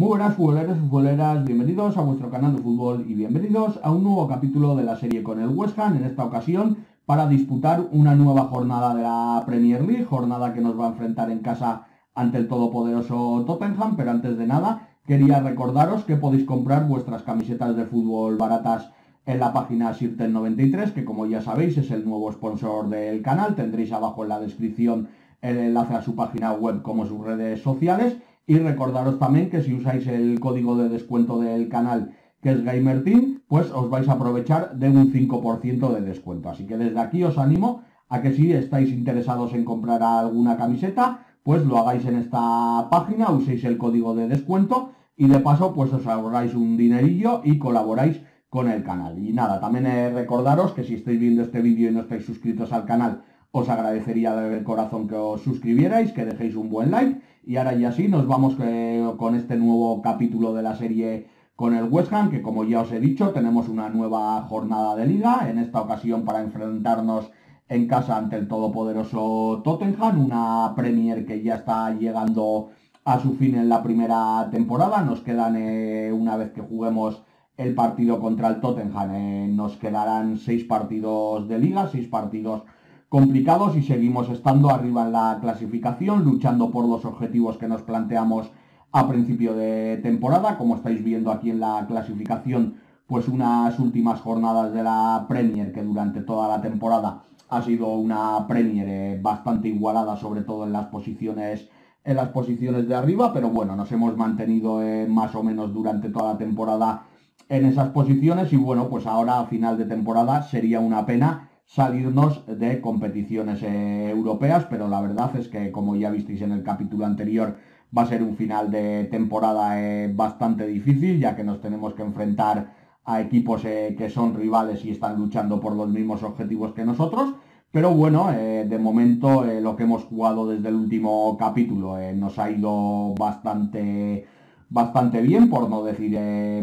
Muy buenas futboleros y futboleras, bienvenidos a vuestro canal de fútbol y bienvenidos a un nuevo capítulo de la serie con el West Ham, en esta ocasión para disputar una nueva jornada de la Premier League, jornada que nos va a enfrentar en casa ante el todopoderoso Tottenham, pero antes de nada quería recordaros que podéis comprar vuestras camisetas de fútbol baratas en la página Sirtel93, que como ya sabéis es el nuevo sponsor del canal, tendréis abajo en la descripción el enlace a su página web como sus redes sociales y recordaros también que si usáis el código de descuento del canal que es GamerTeam, pues os vais a aprovechar de un 5% de descuento. Así que desde aquí os animo a que si estáis interesados en comprar alguna camiseta, pues lo hagáis en esta página, uséis el código de descuento y de paso pues os ahorráis un dinerillo y colaboráis con el canal. Y nada, también recordaros que si estáis viendo este vídeo y no estáis suscritos al canal, os agradecería de corazón que os suscribierais, que dejéis un buen like. Y ahora ya sí, nos vamos eh, con este nuevo capítulo de la serie con el West Ham, que como ya os he dicho, tenemos una nueva jornada de liga, en esta ocasión para enfrentarnos en casa ante el todopoderoso Tottenham, una Premier que ya está llegando a su fin en la primera temporada, nos quedan, eh, una vez que juguemos el partido contra el Tottenham, eh, nos quedarán seis partidos de liga, seis partidos complicados y seguimos estando arriba en la clasificación, luchando por los objetivos que nos planteamos a principio de temporada. Como estáis viendo aquí en la clasificación, pues unas últimas jornadas de la Premier que durante toda la temporada ha sido una Premier eh, bastante igualada, sobre todo en las posiciones en las posiciones de arriba, pero bueno, nos hemos mantenido eh, más o menos durante toda la temporada en esas posiciones y bueno, pues ahora a final de temporada sería una pena salirnos de competiciones eh, europeas, pero la verdad es que, como ya visteis en el capítulo anterior, va a ser un final de temporada eh, bastante difícil, ya que nos tenemos que enfrentar a equipos eh, que son rivales y están luchando por los mismos objetivos que nosotros. Pero bueno, de momento lo que hemos jugado desde el último capítulo nos ha ido bastante, bastante bien, por no decir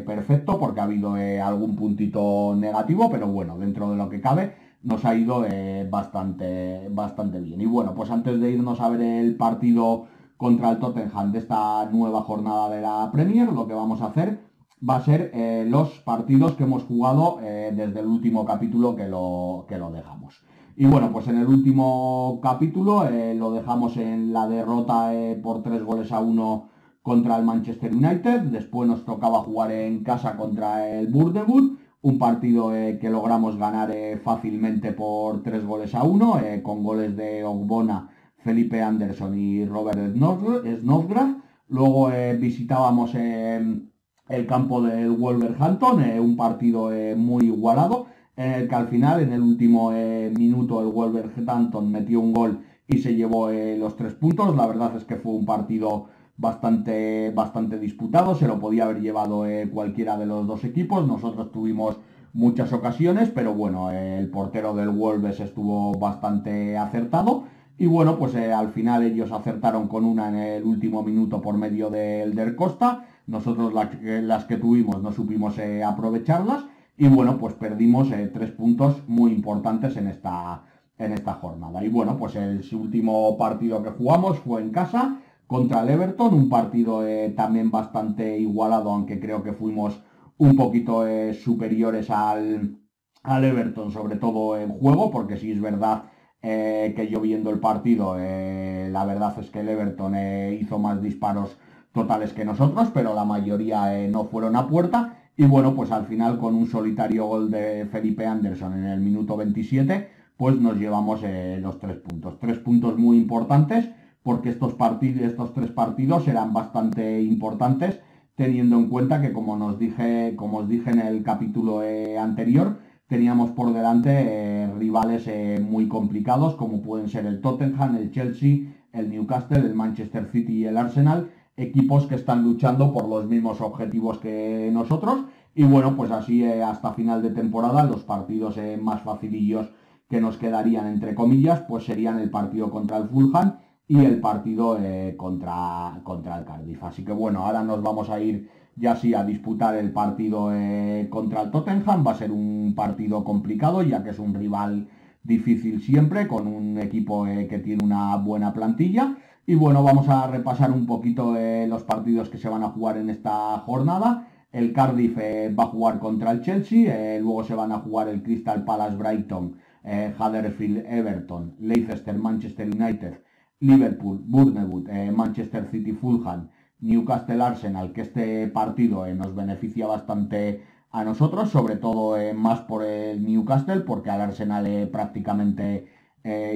perfecto, porque ha habido algún puntito negativo, pero bueno, dentro de lo que cabe, nos ha ido eh, bastante, bastante bien. Y bueno, pues antes de irnos a ver el partido contra el Tottenham de esta nueva jornada de la Premier, lo que vamos a hacer va a ser eh, los partidos que hemos jugado eh, desde el último capítulo que lo, que lo dejamos. Y bueno, pues en el último capítulo lo dejamos en la derrota por tres goles a uno contra el Manchester United. Después nos tocaba jugar en casa contra el Bournemouth un partido eh, que logramos ganar eh, fácilmente por tres goles a uno, eh, con goles de Ogbona, Felipe Anderson y Robert Snodgrass. Luego visitábamos el campo del Wolverhampton, un partido muy igualado, en el que al final, en el último minuto, el Wolverhampton metió un gol y se llevó los tres puntos. La verdad es que fue un partido bastante, bastante disputado, se lo podía haber llevado eh, cualquiera de los dos equipos, nosotros tuvimos muchas ocasiones, pero bueno, el portero del Wolves estuvo bastante acertado y bueno, pues eh, al final ellos acertaron con una en el último minuto por medio del del Costa, nosotros las, que tuvimos no supimos eh, aprovecharlas y bueno, pues perdimos tres puntos muy importantes en esta, en esta jornada. Y bueno, pues el último partido que jugamos fue en casa, contra el Everton, un partido eh, también bastante igualado, aunque creo que fuimos un poquito eh, superiores al, al, Everton, sobre todo en juego, porque sí es verdad eh, que yo viendo el partido, la verdad es que el Everton hizo más disparos totales que nosotros, pero la mayoría no fueron a puerta. Y bueno, pues al final con un solitario gol de Felipe Anderson en el minuto 27, pues nos llevamos los tres puntos. Tres puntos muy importantes porque estos, partidos, estos tres partidos eran bastante importantes, teniendo en cuenta que, como, nos dije, como os dije en el capítulo eh, anterior, teníamos por delante eh, rivales eh, muy complicados, como pueden ser el Tottenham, el Chelsea, el Newcastle, el Manchester City y el Arsenal, equipos que están luchando por los mismos objetivos que nosotros. Y bueno, pues así hasta final de temporada los partidos más facilillos que nos quedarían, entre comillas, pues serían el partido contra el Fulham y el partido eh, contra, contra el Cardiff. Así que bueno, ahora nos vamos a ir ya sí a disputar el partido eh, contra el Tottenham. Va a ser un partido complicado ya que es un rival difícil siempre, con un equipo eh, que tiene una buena plantilla. Y bueno, vamos a repasar un poquito los partidos que se van a jugar en esta jornada. El Cardiff va a jugar contra el Chelsea, luego se van a jugar el Crystal Palace Brighton, Huddersfield Everton, Leicester Manchester United, Liverpool, Bournemouth, Manchester City Fulham, Newcastle Arsenal, que este partido eh, nos beneficia bastante a nosotros, sobre todo eh, más por el Newcastle, porque al Arsenal eh, prácticamente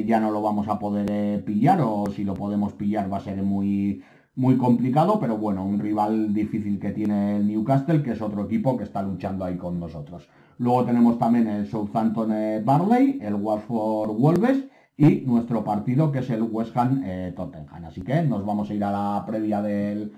ya no lo vamos a poder pillar, o si lo podemos pillar va a ser muy, muy complicado, pero bueno, un rival difícil que tiene el Newcastle, que es otro equipo que está luchando ahí con nosotros. Luego tenemos también el Southampton Barley, el Watford Wolves, y nuestro partido que es el West Ham eh, Tottenham. Así que nos vamos a ir a la previa del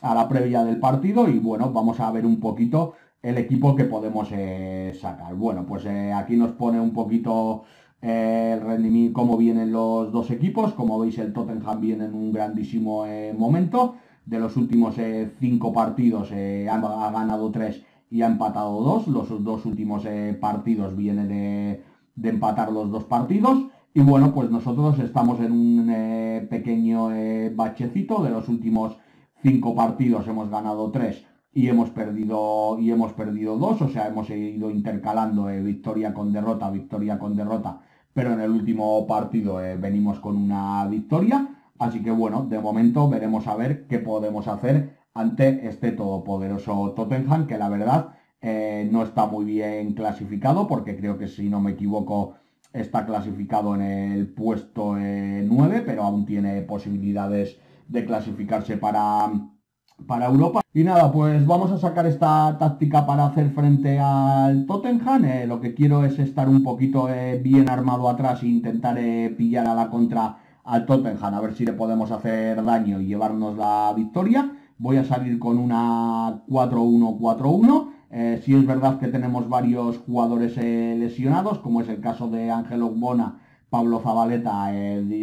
a la previa del partido y bueno, vamos a ver un poquito el equipo que podemos eh, sacar. Bueno, pues eh, aquí nos pone un poquito el rendimiento, cómo vienen los dos equipos. Como veis, el Tottenham viene en un grandísimo momento. De los últimos cinco partidos ha, ganado tres y ha empatado dos. Los dos últimos partidos vienen de, de empatar los dos partidos. Y bueno, pues nosotros estamos en un eh, pequeño eh, bachecito. De los últimos cinco partidos hemos ganado tres y hemos perdido y hemos perdido dos. O sea, hemos ido intercalando eh, victoria con derrota, victoria con derrota. Pero en el último partido venimos con una victoria. Así que bueno, de momento veremos a ver qué podemos hacer ante este todopoderoso Tottenham, que la verdad no está muy bien clasificado, porque creo que si no me equivoco está clasificado en el puesto 9, pero aún tiene posibilidades de clasificarse para, para Europa. Y nada, pues vamos a sacar esta táctica para hacer frente al Tottenham. Eh, lo que quiero es estar un poquito eh, bien armado atrás e intentar eh, pillar a la contra al Tottenham, a ver si le podemos hacer daño y llevarnos la victoria. Voy a salir con una 4-1-4-1. Eh, si es verdad que tenemos varios jugadores eh, lesionados, como es el caso de Ángelo Bona, Pablo Zabaleta,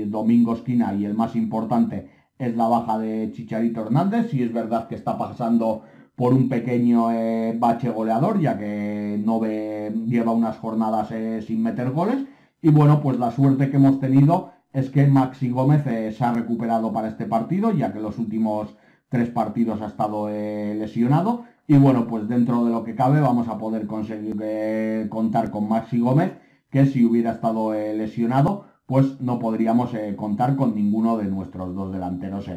Domingo Esquina y el más importante es la baja de Chicharito Hernández. Si es verdad que está pasando por un pequeño eh, bache goleador, ya que no ve, lleva unas jornadas sin meter goles. Y bueno, pues la suerte que hemos tenido es que Maxi Gómez se ha recuperado para este partido, ya que los últimos tres partidos ha estado lesionado y bueno, pues dentro de lo que cabe vamos a poder conseguir eh, contar con Maxi Gómez, que si hubiera estado eh, lesionado, pues no podríamos eh, contar con ninguno de nuestros dos delanteros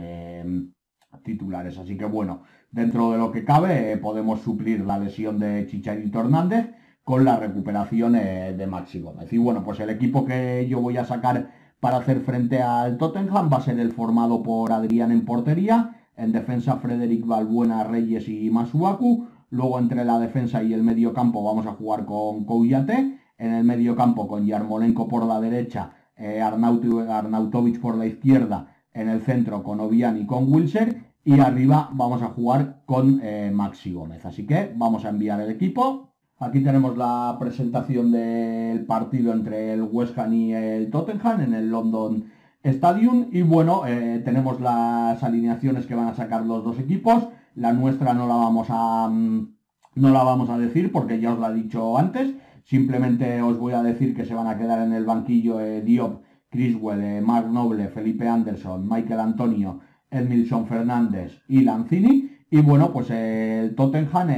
titulares. Así que bueno, dentro de lo que cabe podemos suplir la lesión de Chicharito Hernández con la recuperación de Maxi Gómez. Y bueno, pues el equipo que yo voy a sacar para hacer frente al Tottenham va a ser el formado por Adrián en portería, en defensa, Frederic Balbuena, Reyes y Masuaku. Luego entre la defensa y el medio campo vamos a jugar con Kouyate. En el medio campo con Yarmolenko por la derecha, eh, Arnautovic por la izquierda. En el centro con Obian y con Wilser. Y arriba vamos a jugar con eh, Maxi Gómez. Así que vamos a enviar el equipo. Aquí tenemos la presentación del partido entre el West Ham y el Tottenham en el London Stadium y bueno, eh, tenemos las alineaciones que van a sacar los dos equipos. La nuestra no la vamos a mm, no la vamos a decir porque ya os la he dicho antes. Simplemente os voy a decir que se van a quedar en el banquillo eh, Diop, Criswell, eh, Mark Noble, Felipe Anderson, Michael Antonio, Edmilson Fernández y Lanzini. Y bueno, pues el Tottenham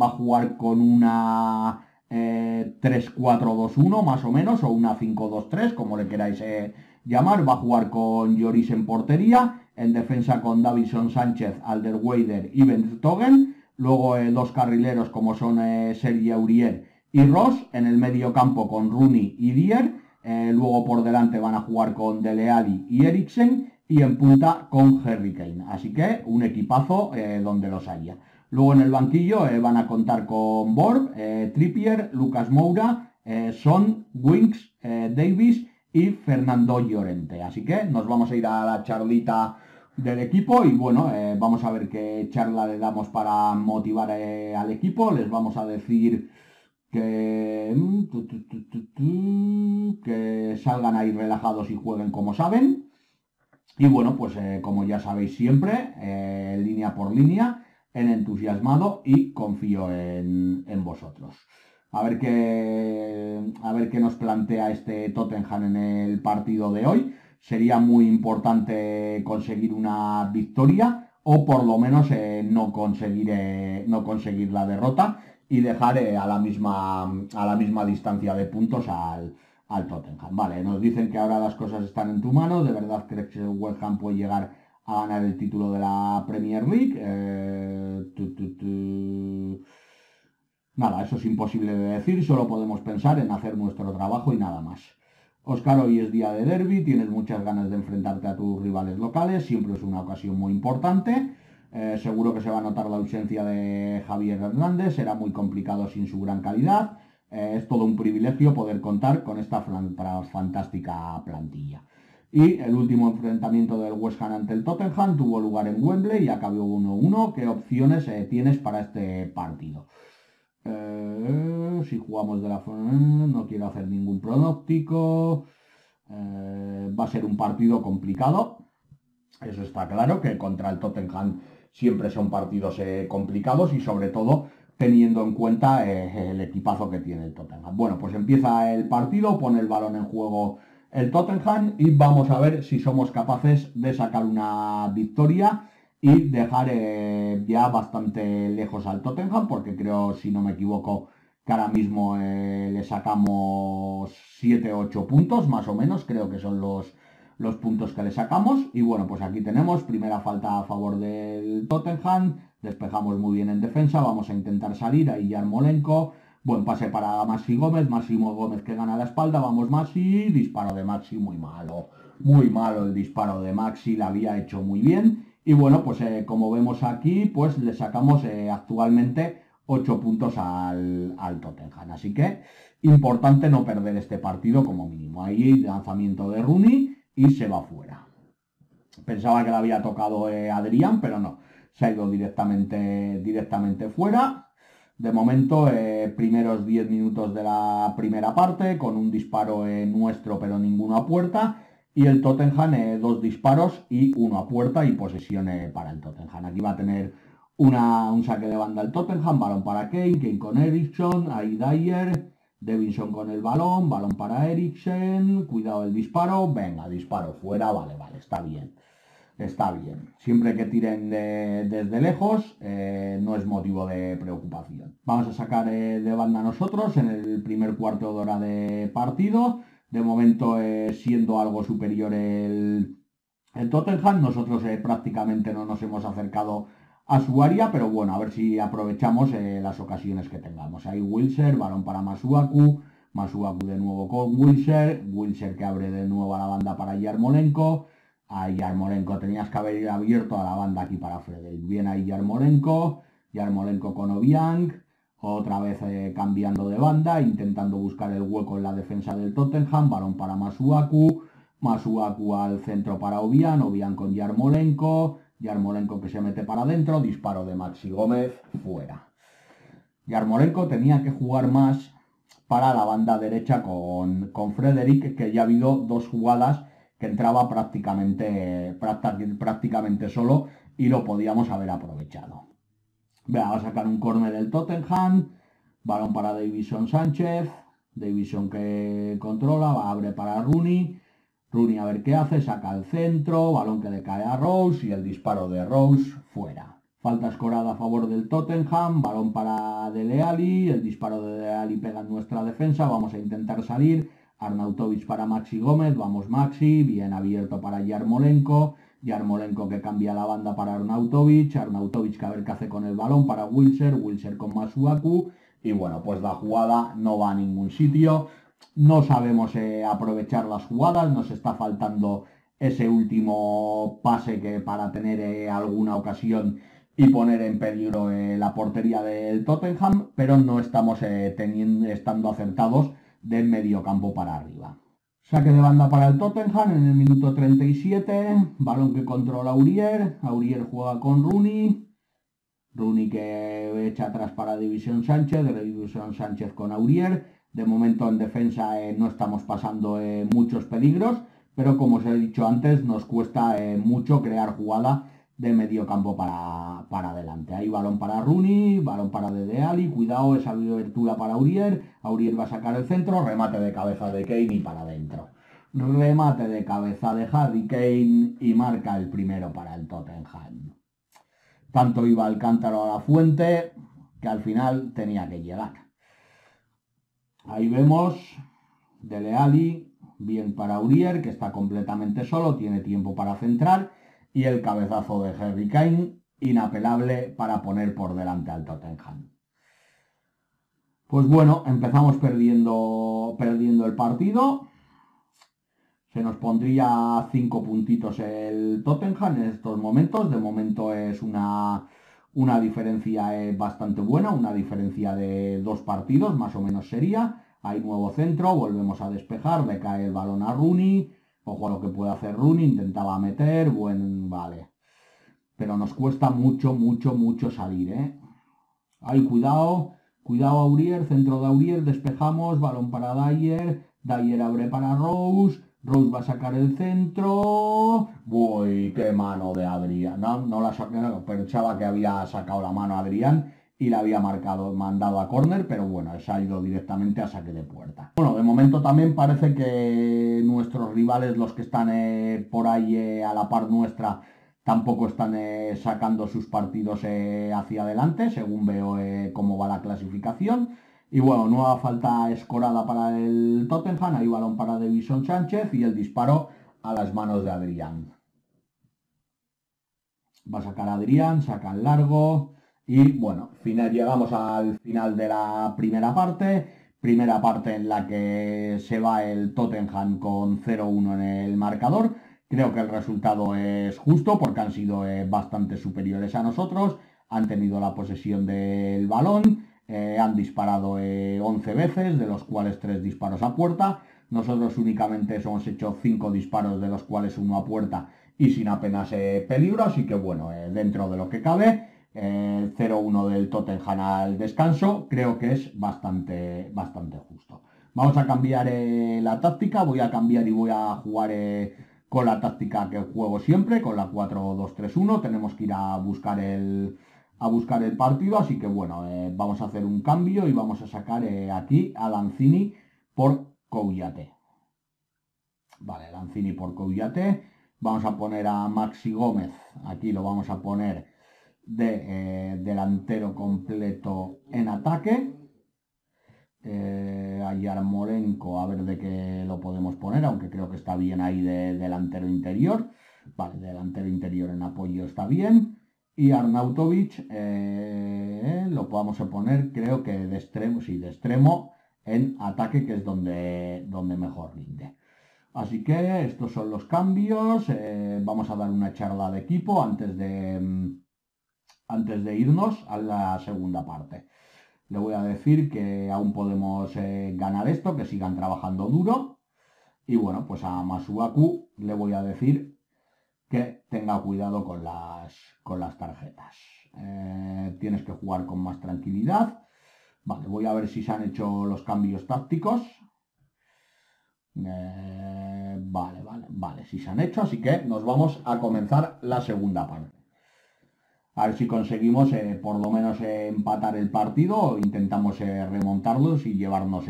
va a jugar con una 3-4-2-1 más o menos, o una 5-2-3, como le queráis llamar. Va a jugar con Lloris en portería, en defensa con Davison Sánchez, Alderweider y Togen. Luego eh, dos carrileros como son eh, Sergio Aurier y Ross. En el medio campo con Rooney y Dier. Eh, luego por delante van a jugar con Dele Alli y Eriksen. Y en punta con Harry Kane. Así que un equipazo donde los haya. Luego en el banquillo van a contar con Borg, Trippier, Lucas Moura, Son, Winks, Davis y Fernando Llorente. Así que nos vamos a ir a la charlita del equipo y bueno, eh, vamos a ver qué charla le damos para motivar eh, al equipo. Les vamos a decir que, mm, que salgan ahí relajados y jueguen como saben. Y bueno, pues eh, como ya sabéis siempre, línea por línea, en entusiasmado y confío en vosotros a ver qué a ver qué nos plantea este Tottenham en el partido de hoy. sería muy importante conseguir una victoria o por lo menos eh, no, conseguir, eh, no conseguir la derrota y dejar a, la misma, a la misma distancia de puntos al, al Tottenham. Vale, nos dicen que ahora las cosas están en tu mano, ¿de verdad crees que el West Ham puede llegar a ganar el título de la Premier League? Nada, eso es imposible de decir, solo podemos pensar en hacer nuestro trabajo y nada más. Oscar, hoy es día de derby, tienes muchas ganas de enfrentarte a tus rivales locales, siempre es una ocasión muy importante. Eh, seguro que se va a notar la ausencia de Javier Hernández, será muy complicado sin su gran calidad. Eh, es todo un privilegio poder contar con esta fantástica plantilla. Y el último enfrentamiento del West Ham ante el Tottenham tuvo lugar en Wembley y acabó 1-1. ¿Qué opciones eh, tienes para este partido? Eh, si jugamos de la forma... No quiero hacer ningún pronóstico. Eh, va a ser un partido complicado. Eso está claro, que contra el Tottenham siempre son partidos eh, complicados y sobre todo teniendo en cuenta el equipazo que tiene el Tottenham. Bueno, pues empieza el partido, pone el balón en juego el Tottenham y vamos a ver si somos capaces de sacar una victoria y dejar eh, ya bastante lejos al Tottenham, porque creo, si no me equivoco, que ahora mismo eh, le sacamos 7-8 puntos, más o menos, creo que son los, los puntos que le sacamos. Y bueno, pues aquí tenemos primera falta a favor del Tottenham, despejamos muy bien en defensa, vamos a intentar salir, ahí Yarmolenko, buen pase para Maxi Gómez, Máximo Gómez que gana la espalda, vamos Maxi, disparo de Maxi muy malo, muy malo el disparo de Maxi, la había hecho muy bien y bueno, pues eh, como vemos aquí, pues le sacamos eh, actualmente 8 puntos al, al, Tottenham. Así que importante no perder este partido como mínimo. Ahí lanzamiento de Rooney y se va fuera. Pensaba que le había tocado eh, Adrián, pero no. Se ha ido directamente, directamente fuera. De momento, primeros 10 minutos de la primera parte, con un disparo nuestro, pero ninguno a puerta y el Tottenham eh, dos disparos y uno a puerta y posesión eh, para el Tottenham. Aquí va a tener una, un saque de banda el Tottenham, balón para Kane, Kane con Ericsson, ahí Dyer, Devinson con el balón, balón para Eriksen, cuidado el disparo, venga, disparo fuera, vale, vale, está bien. Está bien. Siempre que tiren desde lejos eh, no es motivo de preocupación. Vamos a sacar de banda nosotros en el primer cuarto de hora de partido de momento eh, siendo algo superior el, el Tottenham. Nosotros eh, prácticamente no nos hemos acercado a su área, pero bueno, a ver si aprovechamos eh, las ocasiones que tengamos. Ahí Wilser, balón para Masuaku, Masuaku de nuevo con Wilser, Wilser que abre de nuevo a la banda para Yarmolenko, a Yarmolenko tenías que haber abierto a la banda aquí para Fredel. Viene ahí Yarmolenko, Yarmolenko con Obiang, otra vez eh, cambiando de banda, intentando buscar el hueco en la defensa del Tottenham. Balón para Masuaku. Masuaku al centro para Obian. Obian con Yarmolenko. Yarmolenko que se mete para adentro. Disparo de Maxi Gómez. Fuera. Yarmolenko tenía que jugar más para la banda derecha con, con Frederick, que ya ha habido dos jugadas que entraba prácticamente, prácticamente solo y lo podíamos haber aprovechado. Va a sacar un córner del Tottenham. Balón para Davison Sánchez. Davison que controla, va, abre para Rooney. Rooney a ver qué hace, saca al centro, balón que le cae a Rose y el disparo de Rose fuera. Falta escorada a favor del Tottenham, balón para Dele Alli, el disparo de Dele Alli pega en nuestra defensa, vamos a intentar salir. Arnautovic para Maxi Gómez, vamos Maxi, bien abierto para Yarmolenko, Yarmolenko que cambia la banda para Arnautovic, Arnautovic que a ver qué hace con el balón para Wilser, Wilser con Masuaku y bueno, pues la jugada no va a ningún sitio, no sabemos eh, aprovechar las jugadas, nos está faltando ese último pase que para tener eh, alguna ocasión y poner en peligro eh, la portería del Tottenham, pero no estamos teniendo, estando acertados del medio campo para arriba. Saque de banda para el Tottenham en el minuto 37. Balón que controla Aurier. Aurier juega con Rooney. Rooney que echa atrás para División Sánchez. De División Sánchez con Aurier. De momento en defensa eh, no estamos pasando eh, muchos peligros. Pero como os he dicho antes, nos cuesta eh, mucho crear jugada de medio campo para, para adelante. Ahí balón para Rooney, balón para Dede Ali, cuidado esa abertura para Aurier, Aurier va a sacar el centro, remate de cabeza de Kane y para adentro. remate de cabeza de Harry Kane y marca el primero para el Tottenham. Tanto iba el cántaro a la fuente que al final tenía que llegar. Ahí vemos Dele Alli, bien para Urier, que está completamente solo, tiene tiempo para centrar, y el cabezazo de Harry Kane, inapelable para poner por delante al Tottenham. Pues bueno, empezamos perdiendo, perdiendo el partido. Se nos pondría cinco puntitos el Tottenham en estos momentos. De momento es una, una diferencia eh, bastante buena, una diferencia de dos partidos más o menos sería. Hay nuevo centro, volvemos a despejar, le cae el balón a Rooney. Ojo a lo que puede hacer Rooney, intentaba meter, buen, vale. Pero nos cuesta mucho, mucho, mucho salir, ¿eh? Ay, cuidado, Cuidado Aurier, centro de Aurier, despejamos, balón para Dyer, Dyer abre para Rose, Rose va a sacar el centro. Uy, qué mano de Adrián. No, no la saqué, pensaba que había sacado la mano Adrián y la había marcado, mandado a córner, pero bueno, se ha ido directamente a saque de puerta. Bueno, de momento también parece que nuestros rivales, los que están eh, por ahí eh, a la par nuestra, tampoco están eh, sacando sus partidos hacia adelante, según veo cómo va la clasificación. Y bueno, nueva falta escorada para el Tottenham, ahí balón para Davison Sánchez y el disparo a las manos de Adrián. Va a sacar Adrián, saca el largo y bueno, final, llegamos al final de la primera parte. Primera parte en la que se va el Tottenham con 0-1 en el marcador Creo que el resultado es justo porque han sido eh, bastante superiores a nosotros, han tenido la posesión del balón, eh, han disparado 11 eh, veces, de los cuales 3 disparos a puerta. Nosotros únicamente hemos hecho 5 disparos, de los cuales uno a puerta y sin apenas peligro, así que bueno, dentro de lo que cabe, el 0-1 del Tottenham al descanso, creo que es bastante, bastante justo. Vamos a cambiar la táctica, voy a cambiar y voy a jugar con la táctica que juego siempre, con la 4-2-3-1. Tenemos que ir a buscar el, a buscar el partido, así que bueno, eh, vamos a hacer un cambio y vamos a sacar eh, aquí a Lanzini por Coullate. Vale, Lanzini por Coullate. Vamos a poner a Maxi Gómez, aquí lo vamos a poner de eh, delantero completo en ataque eh, a a ver de qué lo podemos poner, aunque creo que está bien ahí de delantero interior. Vale, delantero interior en apoyo está bien. Y Arnautovic eh, lo podamos poner, creo que de extremo, sí, de extremo en ataque, que es donde, donde mejor rinde. Así que estos son los cambios. Eh, vamos a dar una charla de equipo antes de, mm, antes de irnos a la segunda parte. Le voy a decir que aún podemos eh, ganar esto, que sigan trabajando duro. Y bueno, pues a Masuaku le voy a decir que tenga cuidado con las, con las tarjetas. Eh, tienes que jugar con más tranquilidad. Vale, voy a ver si se han hecho los cambios tácticos. Eh, vale, vale, vale, si se han hecho, así que nos vamos a comenzar la segunda parte a ver si conseguimos eh, por lo menos eh, empatar el partido, intentamos eh, remontarlos y llevarnos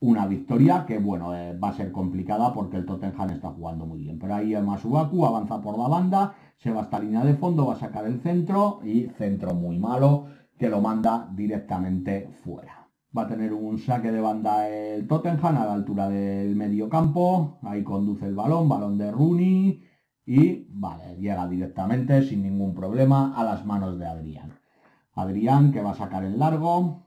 una victoria que bueno, va a ser complicada porque el Tottenham está jugando muy bien. Pero ahí el Masubaku avanza por la banda, se va a esta línea de fondo, va a sacar el centro y centro muy malo que lo manda directamente fuera. Va a tener un saque de banda el Tottenham a la altura del medio campo, ahí conduce el balón, balón de Rooney, y vale, llega directamente sin ningún problema a las manos de Adrián. Adrián que va a sacar el largo.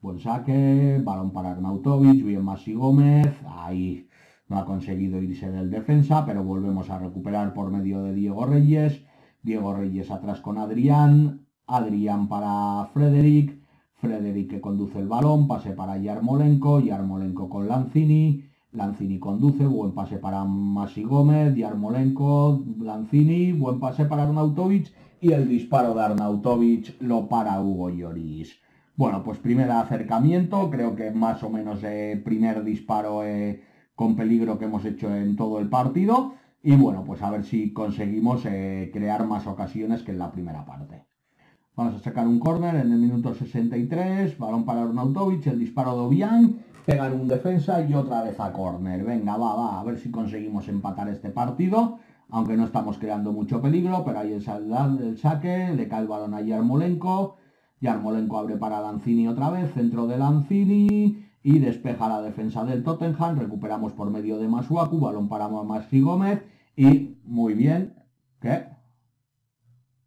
Buen saque, balón para Arnautovic, bien Masi Gómez, ahí no ha conseguido irse del defensa, pero volvemos a recuperar por medio de Diego Reyes. Diego Reyes atrás con Adrián, Adrián para Frederic, Frederic que conduce el balón, pase para Yarmolenko, Yarmolenko con Lanzini, Lanzini conduce, buen pase para Masi Gómez, Yarmolenko, Lanzini, buen pase para Arnautovic y el disparo de Arnautovic lo para Hugo Lloris. Bueno, pues primer acercamiento, creo que más o menos el primer disparo eh, con peligro que hemos hecho en todo el partido. Y bueno, pues a ver si conseguimos eh, crear más ocasiones que en la primera parte. Vamos a sacar un córner en el minuto 63, balón para Arnautovic, el disparo de Obiang pegan un defensa y otra vez a córner. Venga, va, va, a ver si conseguimos empatar este partido. Aunque no estamos creando mucho peligro, pero ahí es el saque, le cae el balón a Yarmolenko. Yarmolenko abre para Lanzini otra vez, centro de Lanzini y despeja la defensa del Tottenham. Recuperamos por medio de Masuaku, balón para Maxi Gómez y muy bien, ¿qué?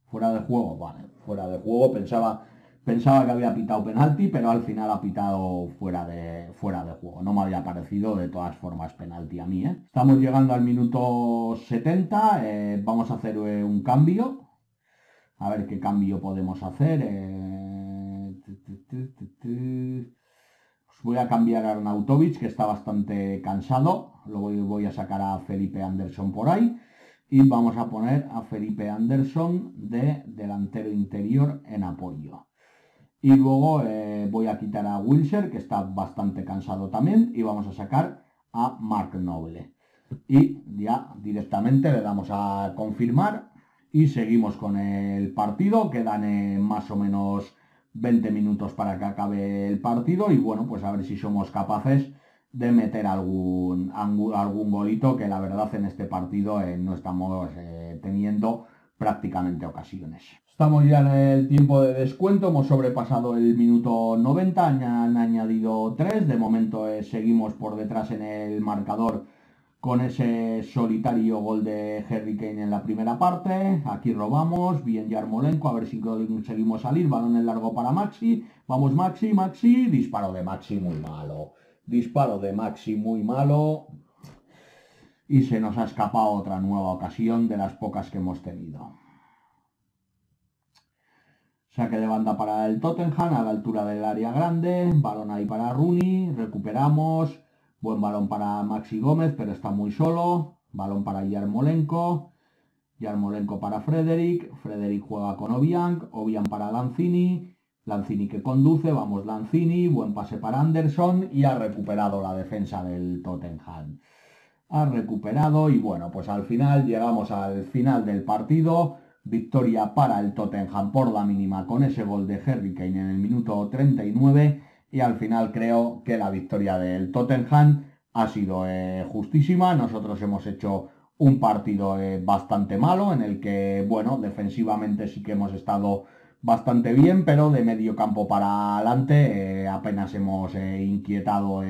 Fuera de juego, vale, fuera de juego, pensaba Pensaba que había pitado penalti, pero al final ha pitado fuera de, fuera de juego. No me había parecido de todas formas penalti a mí. ¿eh? Estamos llegando al minuto 70. Eh, vamos a hacer eh, un cambio. A ver qué cambio podemos hacer. voy a cambiar a Arnautovic, que está bastante cansado. Luego voy a sacar a Felipe Anderson por ahí. Y vamos a poner a Felipe Anderson de delantero interior en apoyo. Y luego eh, voy a quitar a Wilshire, que está bastante cansado también, y vamos a sacar a Mark Noble. Y ya directamente le damos a confirmar y seguimos con el partido. Quedan eh, más o menos 20 minutos para que acabe el partido y bueno, pues a ver si somos capaces de meter algún, algún golito que la verdad en este partido eh, no estamos teniendo prácticamente ocasiones. Estamos ya en el tiempo de descuento, hemos sobrepasado el minuto 90, han añadido 3, de momento eh, seguimos por detrás en el marcador con ese solitario gol de Harry Kane en la primera parte, aquí robamos, bien Yarmolenko, a ver si conseguimos salir, balón en largo para Maxi, vamos Maxi, Maxi, disparo de Maxi muy malo, disparo de Maxi muy malo, y se nos ha escapado otra nueva ocasión de las pocas que hemos tenido. Saque de banda para el Tottenham a la altura del área grande, balón ahí para Rooney, recuperamos, buen balón para Maxi Gómez, pero está muy solo, balón para Yarmolenko, Yarmolenko para Frederick, Frederick juega con Obiang, Obiang para Lanzini, Lanzini que conduce, vamos Lanzini, buen pase para Anderson y ha recuperado la defensa del Tottenham ha recuperado y bueno, pues al final llegamos al final del partido. Victoria para el Tottenham por la mínima con ese gol de Harry en el minuto 39 y al final creo que la victoria del Tottenham ha sido eh, justísima. Nosotros hemos hecho un partido eh, bastante malo en el que, bueno, defensivamente sí que hemos estado bastante bien, pero de medio campo para adelante eh, apenas hemos inquietado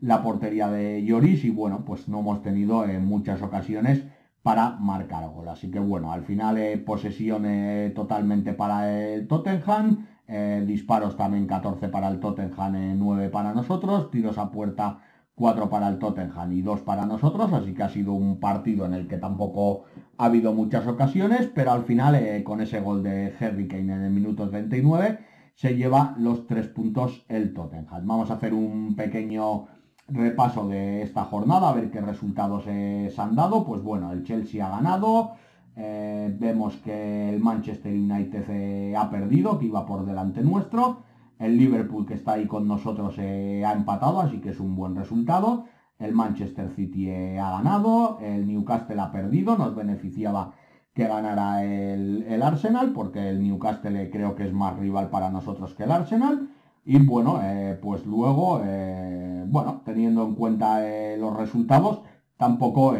la portería de Lloris y bueno, pues no hemos tenido en muchas ocasiones para marcar gol. Así que bueno, al final eh, posesión eh, totalmente para el Tottenham, eh, disparos también 14 para el Tottenham, 9 para nosotros, tiros a puerta 4 para el Tottenham y 2 para nosotros, así que ha sido un partido en el que tampoco ha habido muchas ocasiones, pero al final con ese gol de Harry Kane en el minuto 39 se lleva los 3 puntos el Tottenham. Vamos a hacer un pequeño repaso de esta jornada, a ver qué resultados se han dado. Pues bueno, el Chelsea ha ganado, eh, vemos que el Manchester United eh, ha perdido, que iba por delante nuestro. El Liverpool que está ahí con nosotros eh, ha empatado, así que es un buen resultado. El Manchester City ha ganado, el Newcastle ha perdido, nos beneficiaba que ganara el, el Arsenal, porque el Newcastle creo que es más rival para nosotros que el Arsenal. Y bueno, eh, pues luego, eh, bueno, teniendo en cuenta eh, los resultados, tampoco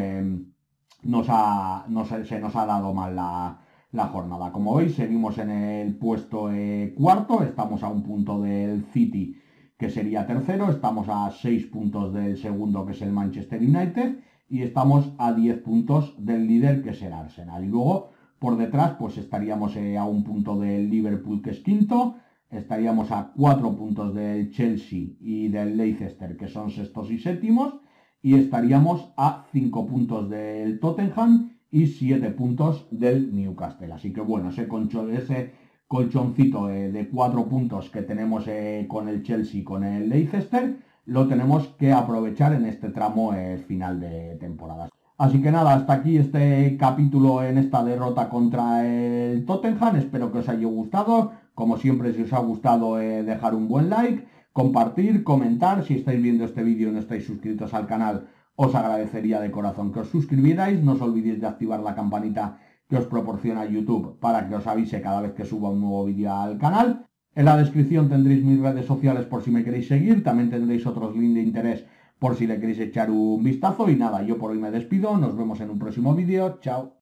nos ha, se nos ha dado mal la, jornada. Como veis, seguimos en el puesto cuarto, estamos a un punto del City, que sería tercero, estamos a seis puntos del segundo, que es el Manchester United, y estamos a 10 puntos del líder, que es el Arsenal. Y luego, por detrás, pues estaríamos a un punto del Liverpool, que es quinto, estaríamos a cuatro puntos del Chelsea y del Leicester, que son sextos y séptimos, y estaríamos a cinco puntos del Tottenham y siete puntos del Newcastle. Así que bueno, ese, ese colchoncito de, cuatro puntos que tenemos eh, con el Chelsea y con el Leicester, lo tenemos que aprovechar en este tramo eh, final de temporada. Así que nada, hasta aquí este capítulo en esta derrota contra el Tottenham. Espero que os haya gustado. Como siempre, si os ha gustado, eh, dejar un buen like, compartir, comentar. Si estáis viendo este vídeo y no estáis suscritos al canal, os agradecería de corazón que os suscribierais. No os olvidéis de activar la campanita que os proporciona YouTube para que os avise cada vez que suba un nuevo vídeo al canal. En la descripción tendréis mis redes sociales por si me queréis seguir, también tendréis otros links de interés por si le queréis echar un vistazo y nada, yo por hoy me despido, nos vemos en un próximo vídeo, chao.